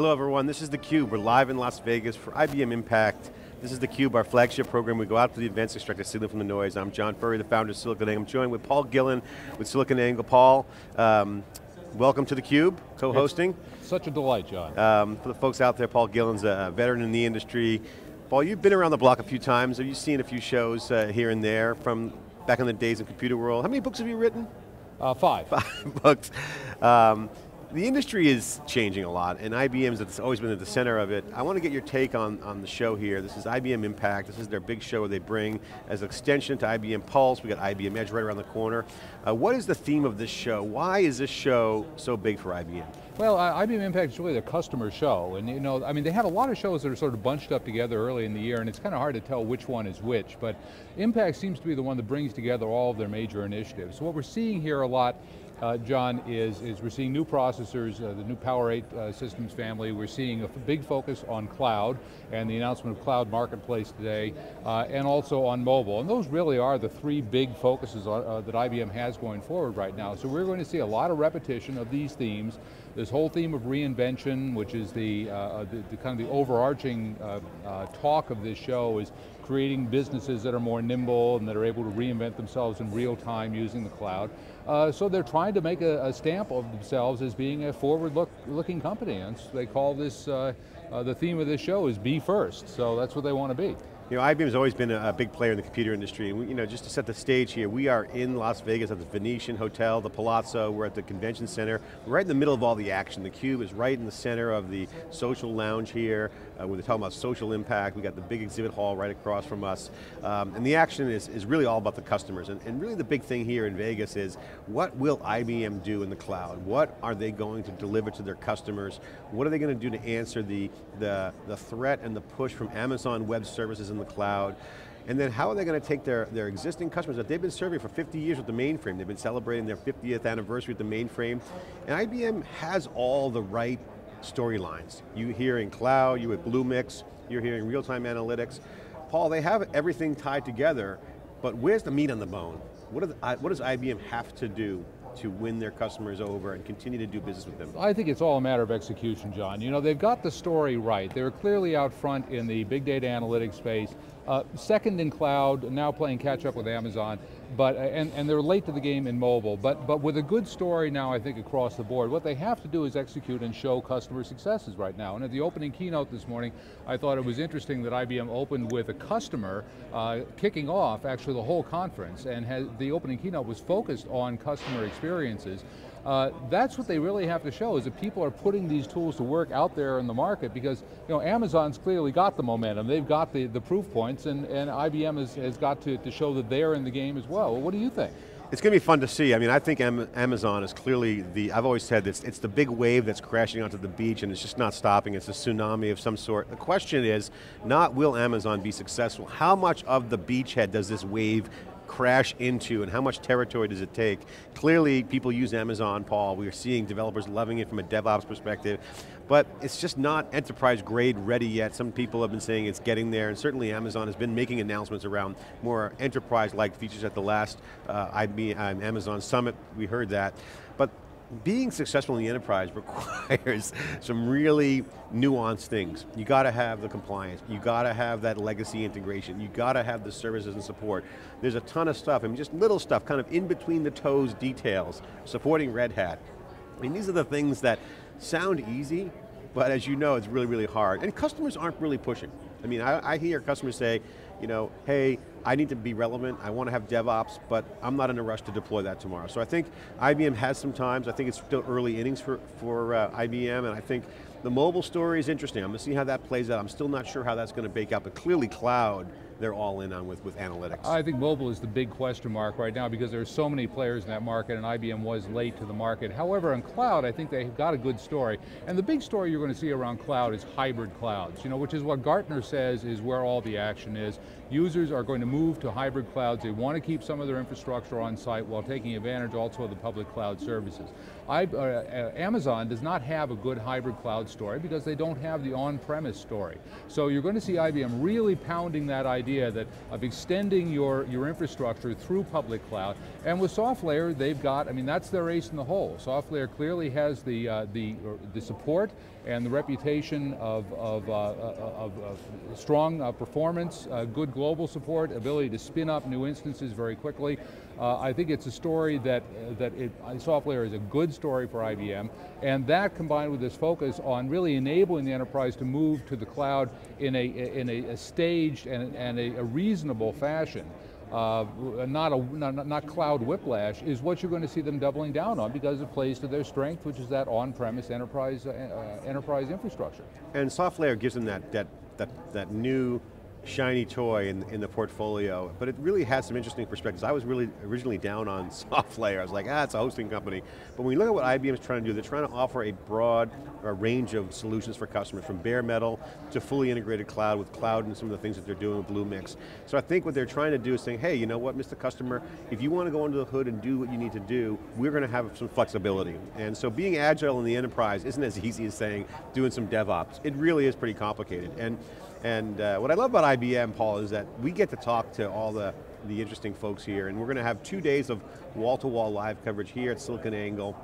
Hello everyone, this is theCUBE. We're live in Las Vegas for IBM Impact. This is theCUBE, our flagship program. We go out to the events, extract a signal from the noise. I'm John Furrier, the founder of SiliconANGLE. I'm joined with Paul Gillin with SiliconANGLE. Paul, um, welcome to theCUBE, co-hosting. Such a delight, John. Um, for the folks out there, Paul Gillin's a veteran in the industry. Paul, you've been around the block a few times. Have you seen a few shows uh, here and there from back in the days of computer world? How many books have you written? Uh, five. Five books. Um, the industry is changing a lot, and IBM's always been at the center of it. I want to get your take on, on the show here. This is IBM Impact. This is their big show they bring as an extension to IBM Pulse. We got IBM Edge right around the corner. Uh, what is the theme of this show? Why is this show so big for IBM? Well, IBM Impact is really the customer show, and you know, I mean, they have a lot of shows that are sort of bunched up together early in the year, and it's kind of hard to tell which one is which, but Impact seems to be the one that brings together all of their major initiatives. So what we're seeing here a lot uh, John, is, is we're seeing new processors, uh, the new Power 8 uh, systems family. We're seeing a big focus on cloud and the announcement of Cloud Marketplace today, uh, and also on mobile. And those really are the three big focuses uh, uh, that IBM has going forward right now. So we're going to see a lot of repetition of these themes. This whole theme of reinvention, which is the, the, the, kind of the overarching talk of this show is creating businesses that are more nimble and that are able to reinvent themselves in real time using the cloud. Uh, so they're trying to make a, a, stamp of themselves as being a forward-looking company. And so they call this, uh, uh, the theme of this show is be first. So that's what they want to be. You know, IBM's always been a, big player in the computer industry. We, you know, just to set the stage here, we are in Las Vegas at the Venetian Hotel, the Palazzo, we're at the convention center. We're right in the middle of all the action. The Cube is right in the center of the social lounge here, uh, they're talking about social impact. We got the big exhibit hall right across from us. Um, and the action is, is really all about the customers. And, and really the big thing here in Vegas is, what will IBM do in the cloud? What are they going to deliver to their customers? What are they going to do to answer the, the, the threat and the push from Amazon Web Services in the cloud. And then how are they going to take their, their existing customers that they've been serving for 50 years with the mainframe, they've been celebrating their 50th anniversary with the mainframe, and IBM has all the right storylines. You hear in cloud, you with Bluemix, you're hearing real-time analytics. Paul, they have everything tied together, but where's the meat on the bone? What, the, what does IBM have to do to win their customers over and continue to do business with them? I think it's all a matter of execution, John. You know, they've got the story right. They're clearly out front in the big data analytics space. Uh, second in cloud, now playing catch up with Amazon, but and, and they're late to the game in mobile, but, but with a good story now I think across the board. What they have to do is execute and show customer successes right now. And at the opening keynote this morning, I thought it was interesting that IBM opened with a customer uh, kicking off actually the whole conference, and has, the opening keynote was focused on customer experiences. Uh, that's what they really have to show, is that people are putting these tools to work out there in the market because you know, Amazon's clearly got the momentum, they've got the, the proof points, and, and IBM has, has got to, to show that they're in the game as well. well what do you think? It's going to be fun to see. I mean, I think Amazon is clearly the, I've always said this, it's the big wave that's crashing onto the beach and it's just not stopping, it's a tsunami of some sort. The question is, not will Amazon be successful, how much of the beachhead does this wave crash into and how much territory does it take? Clearly people use Amazon, Paul, we're seeing developers loving it from a DevOps perspective, but it's just not enterprise grade ready yet. Some people have been saying it's getting there, and certainly Amazon has been making announcements around more enterprise-like features at the last uh, IBM, um, Amazon Summit, we heard that. But being successful in the enterprise requires some really nuanced things. You got to have the compliance, you got to have that legacy integration, you got to have the services and support. There's a ton of stuff, I mean just little stuff, kind of in between the toes details, supporting Red Hat. I mean these are the things that sound easy, but as you know, it's really, really hard. And customers aren't really pushing. I mean, I, I hear customers say, you know, hey, I need to be relevant, I want to have DevOps, but I'm not in a rush to deploy that tomorrow. So I think IBM has some times, I think it's still early innings for, for uh, IBM, and I think the mobile story is interesting. I'm going to see how that plays out. I'm still not sure how that's going to bake out, but clearly cloud they're all in on with, with analytics. I think mobile is the big question mark right now because there are so many players in that market and IBM was late to the market. However, on cloud, I think they've got a good story. And the big story you're going to see around cloud is hybrid clouds, you know, which is what Gartner says is where all the action is. Users are going to move to hybrid clouds. They want to keep some of their infrastructure on site while taking advantage also of the public cloud services. I, uh, uh, Amazon does not have a good hybrid cloud story because they don't have the on-premise story. So you're going to see IBM really pounding that idea that of extending your, your infrastructure through public cloud. And with SoftLayer, they've got, I mean, that's their ace in the hole. SoftLayer clearly has the, uh, the, the support and the reputation of, of, uh, uh of, of strong uh, performance, uh, good global support, ability to spin up new instances very quickly. Uh, I think it's a story that, that it, SoftLayer is a good story for IBM, and that combined with this focus on really enabling the enterprise to move to the cloud in a, in a, a staged and, and a, a reasonable fashion, uh, not, a, not, not, cloud whiplash, is what you're going to see them doubling down on because it plays to their strength, which is that on-premise enterprise, uh, uh enterprise infrastructure. And SoftLayer gives them that, that, that, that new shiny toy in, in the portfolio, but it really has some interesting perspectives. I was really originally down on SoftLayer. I was like, ah, it's a hosting company. But when you look at what IBM is trying to do, they're trying to offer a broad a range of solutions for customers, from bare metal to fully integrated cloud with cloud and some of the things that they're doing with Bluemix. So I think what they're trying to do is saying, hey, you know what, Mr. Customer, if you want to go under the hood and do what you need to do, we're going to have some flexibility. And so being agile in the enterprise isn't as easy as saying, doing some DevOps. It really is pretty complicated. And and uh, what I love about IBM, Paul, is that we get to talk to all the, the interesting folks here, and we're going to have two days of wall-to-wall -wall live coverage here at SiliconANGLE.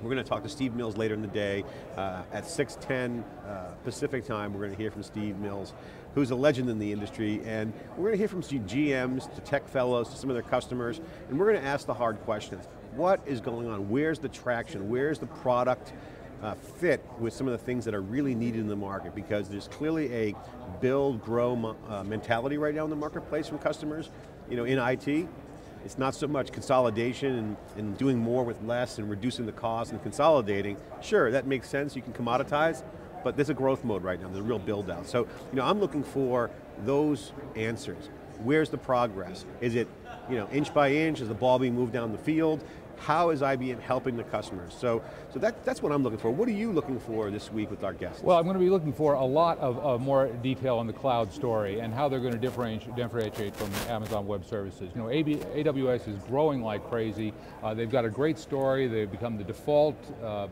We're going to talk to Steve Mills later in the day. Uh, at 6.10 uh, Pacific time, we're going to hear from Steve Mills, who's a legend in the industry, and we're going to hear from GMs to tech fellows to some of their customers, and we're going to ask the hard questions. What is going on? Where's the traction? Where's the product? Uh, fit with some of the things that are really needed in the market because there's clearly a build, grow uh, mentality right now in the marketplace from customers. You know, in IT, it's not so much consolidation and, and doing more with less and reducing the cost and consolidating. Sure, that makes sense, you can commoditize, but there's a growth mode right now, there's a real build out. So, you know, I'm looking for those answers. Where's the progress? Is it, you know, inch by inch, is the ball being moved down the field? How is IBM helping the customers? So, so that, that's what I'm looking for. What are you looking for this week with our guests? Well, I'm going to be looking for a lot of, of more detail on the cloud story and how they're going to differentiate, differentiate from Amazon Web Services. You know, AB, AWS is growing like crazy. Uh, they've got a great story. They've become the default uh, uh,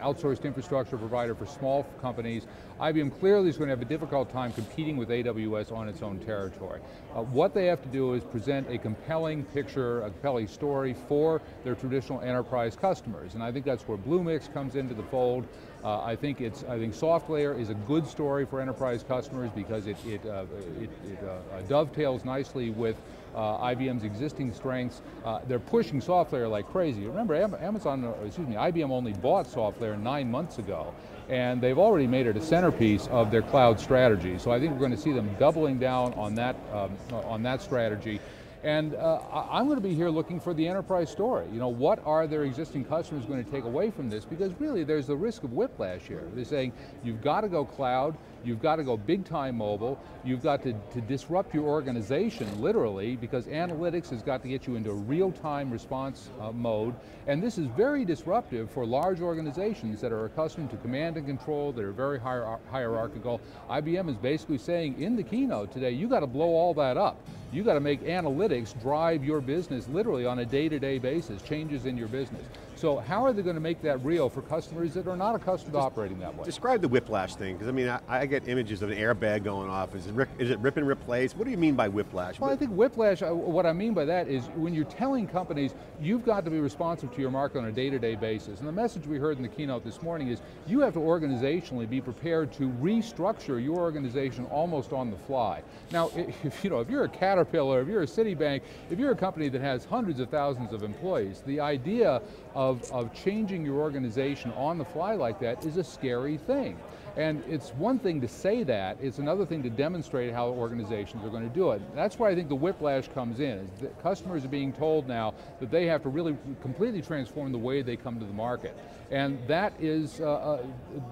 outsourced infrastructure provider for small companies. IBM clearly is going to have a difficult time competing with AWS on its own territory. Uh, what they have to do is present a compelling picture, a compelling story for their traditional enterprise customers. And I think that's where Bluemix comes into the fold. Uh, I think it's, I think SoftLayer is a good story for enterprise customers because it, it, uh, it, it uh, dovetails nicely with uh, IBM's existing strengths. Uh, they're pushing SoftLayer like crazy. Remember, Amazon, uh, excuse me, IBM only bought SoftLayer nine months ago, and they've already made it a centerpiece of their cloud strategy. So I think we're going to see them doubling down on that, um, on that strategy. And uh, I'm going to be here looking for the enterprise story. You know, what are their existing customers going to take away from this? Because really, there's the risk of whiplash here. They're saying, you've got to go cloud, you've got to go big time mobile, you've got to, to disrupt your organization, literally, because analytics has got to get you into real time response uh, mode. And this is very disruptive for large organizations that are accustomed to command and control, that are very hier hierarchical. IBM is basically saying in the keynote today, you got to blow all that up. You got to make analytics drive your business literally on a day-to-day -day basis, changes in your business. So how are they going to make that real for customers that are not accustomed Just to operating that way? Describe the whiplash thing, because I mean, I, I, get images of an airbag going off. Is it, rip, is it rip and replace? What do you mean by whiplash? Well, I think whiplash, uh, what I mean by that is when you're telling companies, you've got to be responsive to your market on a day-to-day -day basis. And the message we heard in the keynote this morning is you have to organizationally be prepared to restructure your organization almost on the fly. Now, if, you know, if you're a Caterpillar, if you're a Citibank, if you're a company that has hundreds of thousands of employees, the idea of, of changing your organization on the fly like that is a scary thing. And it's one thing to say that, it's another thing to demonstrate how organizations are going to do it. That's where I think the whiplash comes in, customers are being told now that they have to really completely transform the way they come to the market. And that is, uh, uh,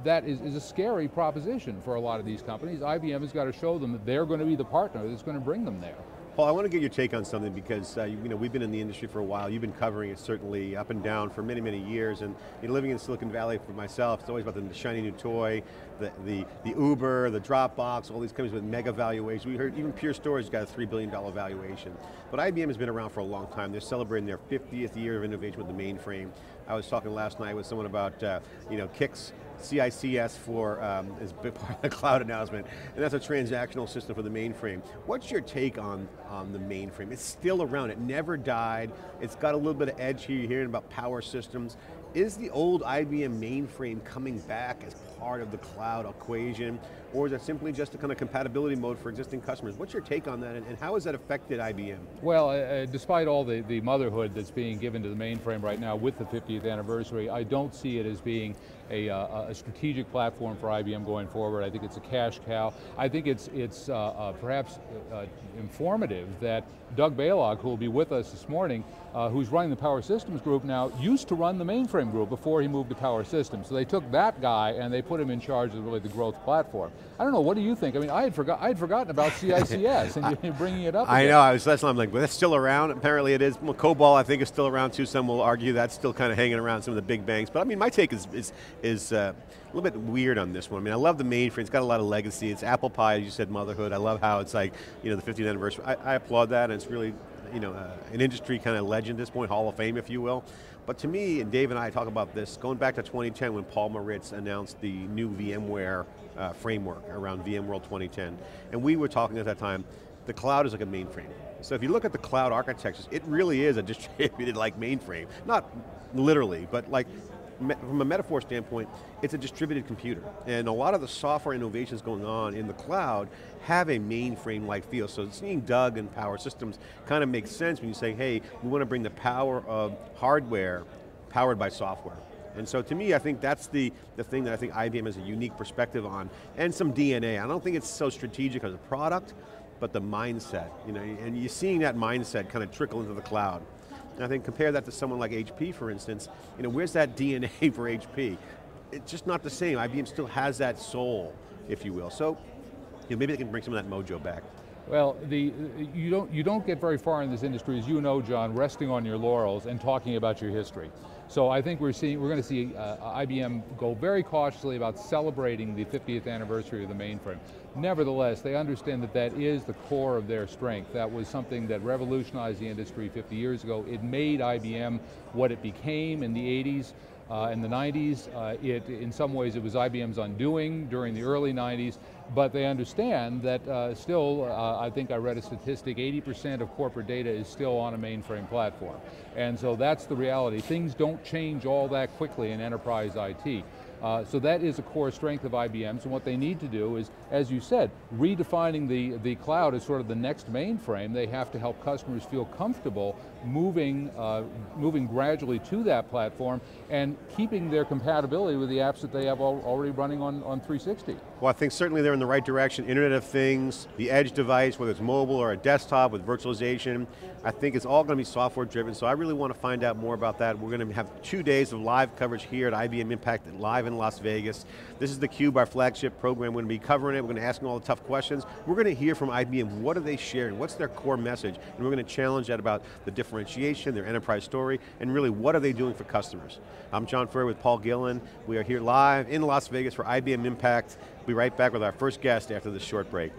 that is, is a scary proposition for a lot of these companies. IBM has got to show them that they're going to be the partner that's going to bring them there. Paul, I want to get your take on something because uh, you, you, know we've been in the industry for a while. You've been covering it certainly up and down for many, many years. And you know, living in Silicon Valley for myself, it's always about the shiny new toy, the, the, the Uber, the Dropbox, all these companies with mega valuations. We heard even Pure Storage got a $3 billion valuation. But IBM has been around for a long time. They're celebrating their 50th year of innovation with the mainframe. I was talking last night with someone about uh, you know, QIX CICS for um, is big part of the cloud announcement, and that's a transactional system for the mainframe. What's your take on, on the mainframe? It's still around, it never died. It's got a little bit of edge here, you're hearing about power systems. Is the old IBM mainframe coming back as part of the cloud equation, or is it simply just a kind of compatibility mode for existing customers? What's your take on that, and, how has that affected IBM? Well, uh, uh, despite all the, the motherhood that's being given to the mainframe right now with the 50th anniversary, I don't see it as being a, uh, a, strategic platform for IBM going forward. I think it's a cash cow. I think it's, it's uh, uh, perhaps uh, informative that Doug Balog, who will be with us this morning, uh, who's running the Power Systems group now, used to run the mainframe group before he moved to Power Systems. So they took that guy and they put him in charge of really the growth platform. I don't know, what do you think? I mean, I had, forgot, I had forgotten about CICS and you're bringing it up I again. know, I was, that's what I'm like, but that's still around. Apparently it is. Well, COBOL I think is still around too. Some will argue that's still kind of hanging around some of the big banks. But I mean, my take is, is, is uh, a little bit weird on this one. I mean, I love the mainframe, it's got a lot of legacy. It's apple pie, as you said, motherhood. I love how it's like, you know, the 50th anniversary. I, I applaud that, and it's really, you know, uh, an industry kind of legend at this point, Hall of Fame, if you will. But to me, and Dave and I talk about this, going back to 2010 when Paul Maritz announced the new VMware uh, framework around VMworld 2010, and we were talking at that time, the cloud is like a mainframe. So if you look at the cloud architectures, it really is a distributed like mainframe. Not literally, but like from a metaphor standpoint, it's a distributed computer. And a lot of the software innovations going on in the cloud have a mainframe-like feel. So seeing Doug and Power Systems kind of makes sense when you say, hey, we want to bring the power of hardware powered by software. And so to me, I think that's the, the thing that I think IBM has a unique perspective on, and some DNA. I don't think it's so strategic as a product, but the mindset, you know, and you're seeing that mindset kind of trickle into the cloud. And I think compare that to someone like HP, for instance, you know, where's that DNA for HP? It's just not the same. IBM still has that soul, if you will. So, you know, maybe they can bring some of that mojo back. Well, the, you, don't, you don't get very far in this industry, as you know, John, resting on your laurels and talking about your history. So I think we're seeing, we're going to see uh, IBM go very cautiously about celebrating the 50th anniversary of the mainframe. Nevertheless, they understand that that is the core of their strength. That was something that revolutionized the industry 50 years ago. It made IBM what it became in the 80s. Uh, in the 90s. Uh, it, in some ways it was IBM's undoing during the early 90s, but they understand that uh, still, uh, I think I read a statistic, 80% of corporate data is still on a mainframe platform. And so that's the reality. Things don't change all that quickly in enterprise IT. Uh, so that is a core strength of IBM's, and what they need to do is, as you said, redefining the, the cloud as sort of the next mainframe. They have to help customers feel comfortable moving, uh, moving gradually to that platform and keeping their compatibility with the apps that they have already running on, on 360. Well, I think certainly they're in the right direction. Internet of Things, the edge device, whether it's mobile or a desktop with virtualization, I think it's all going to be software driven, so I really want to find out more about that. We're going to have two days of live coverage here at IBM Impact live in Las Vegas. This is theCUBE, our flagship program. We're going to be covering it, we're going to ask them all the tough questions. We're going to hear from IBM, what are they sharing? What's their core message? And we're going to challenge that about the differentiation, their enterprise story, and really what are they doing for customers? I'm John Furrier with Paul Gillin. We are here live in Las Vegas for IBM Impact. We'll be right back with our first guest after this short break.